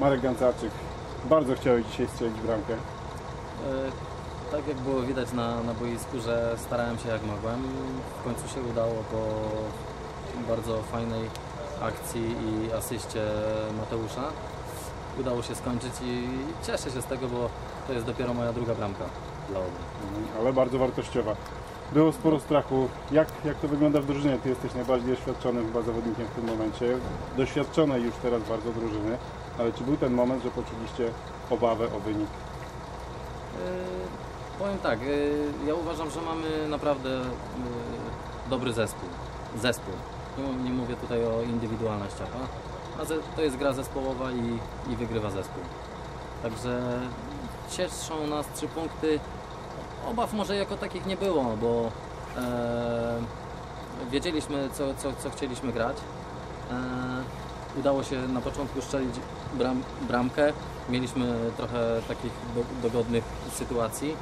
Marek Gancarczyk bardzo chciałeś dzisiaj strzelić bramkę. E, Tak jak było widać na, na boisku, że starałem się jak mogłem. W końcu się udało po bardzo fajnej akcji i asyście Mateusza. Udało się skończyć i cieszę się z tego, bo to jest dopiero moja druga bramka dla obu. Mhm, ale bardzo wartościowa. Było sporo strachu. Jak, jak to wygląda w drużynie? Ty jesteś najbardziej doświadczonym chyba zawodnikiem w tym momencie. Doświadczonej już teraz bardzo drużyny. Ale czy był ten moment, że poczuliście obawę o wynik? E, Powiem tak, e, ja uważam, że mamy naprawdę e, dobry zespół. Zespół. Nie, nie mówię tutaj o indywidualnościach, a, a to jest gra zespołowa i, i wygrywa zespół. Także cieszą nas trzy punkty. Obaw może jako takich nie było, bo e, wiedzieliśmy co, co, co chcieliśmy grać. E, udało się na początku strzelić bram, bramkę. Mieliśmy trochę takich do, dogodnych sytuacji. E,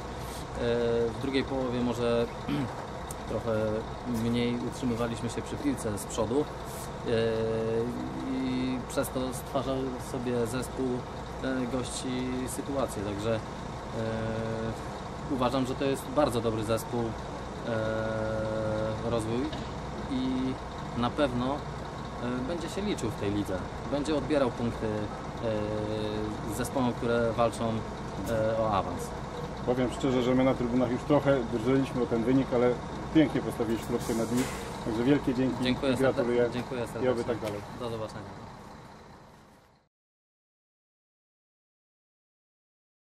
w drugiej połowie może trochę mniej utrzymywaliśmy się przy piłce z przodu e, i przez to stwarzał sobie zespół e, gości sytuację. Także e, uważam, że to jest bardzo dobry zespół e, rozwój i na pewno e, będzie się liczył w tej lidze. Będzie odbierał punkty e, zespołom, które walczą e, o awans. Powiem szczerze, że my na trybunach już trochę drżyliśmy o ten wynik, ale pięknie postawiliśmy kropkę na dni. Także wielkie dzięki Dziękuję gratuluję. serdecznie. Dziękuję I oby serdecznie. tak dalej. Do zobaczenia.